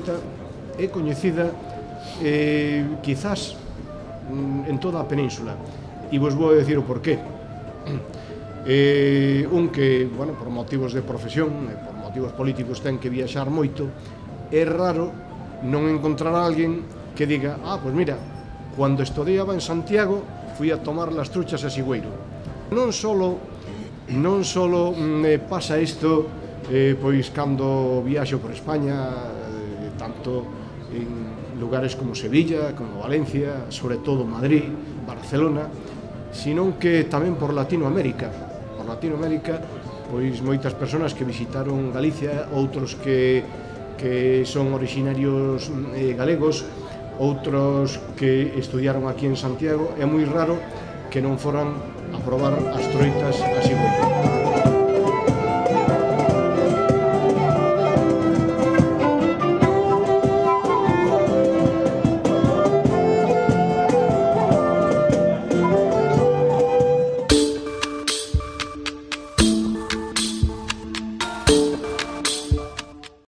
feita é coñecida eh, quizás mm, en toda a península. E vos vou decir o porqué. Eh, un que, bueno, por motivos de profesión e por motivos políticos ten que viaxar moito é raro non encontrar a alguén que diga ah, pois mira, cando estudiaba en Santiago fui a tomar las truchas a Sigüeiro non solo non solo me pasa isto eh, pois cando viaxo por España tanto en lugares como Sevilla, como Valencia, sobre todo Madrid, Barcelona, sino que tamén por Latinoamérica. Por Latinoamérica, pois moitas persoas que visitaron Galicia, outros que, que son originarios mm, eh, galegos, outros que estudiaron aquí en Santiago, é moi raro que non foran a probar as troitas así